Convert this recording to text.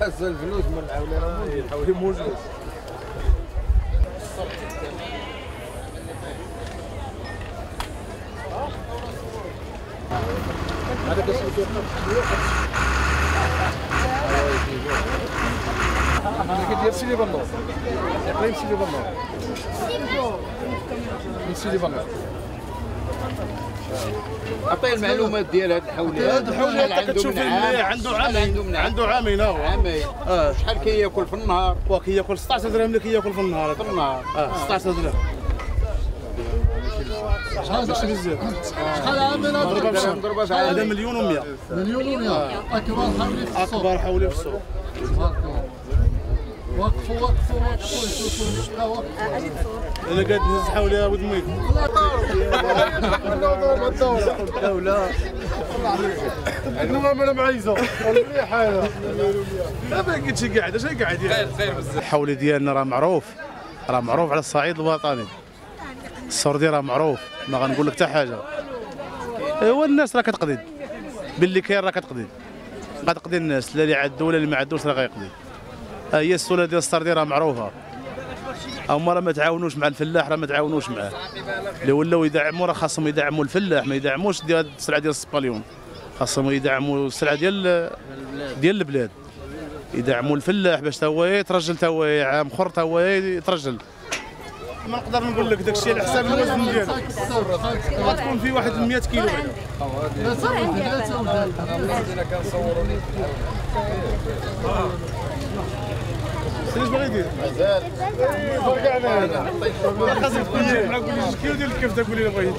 حس الفلوس من حولي موجود هذا قصة كدير بنور اقليم سيدي بنور من سيدي بنور عطيه المعلومات ديال هاد الحولي هاد الحولي شحال انت كتشوف عنده عامين عنده عامين هو. عامين. آه. شحال كياكل في النهار؟ هو كياكل 16 درهم اللي كياكل في النهار. في النهار. آه 16 درهم. شحال بزاف؟ شحال عامل هذا. مليون و100 مليون و100 أكبر حولي في السوق أكبر حولي في السوق وقفوا وقفوا وقفوا شوفوا شحال وقفوا أنا قاعد نهز حولي يا ولد ميت الدولة. أنا معيزة. مليح هذا. ما بقيتش قاعد أش قاعد خير خير بزاف. الحولي ديالنا راه معروف. راه معروف على الصعيد الوطني. السردي راه معروف. ما غنقول لك حتى حاجة. إيوا الناس راه كتقضي باللي كاين راه كتقضي غتقضي الناس. لا اللي عدو ولا اللي ما عدوش راه غيقضي هي السولة ديال السردي راه معروفة. هما راه ما تعاونوش مع الفلاح راه ما تعاونوش معاه. اللي ولاو يدعموا راه خاصهم يدعموا الفلاح ما يدعموش ديال السلعة ديال السباليون. خاصهم يدعموا السلعة ديال ديال البلاد. يدعموا الفلاح باش تا هو يترجل تا هو عام اخر تا هو يترجل. ما نقدر نقول لك داك الشيء على حساب الوزن ديالو غتكون في واحد 100 كيلو اش باغي يدير؟ مازال. فرقعنا خاصك تكون معاك كيلو ديال الكبده قول لي بغيت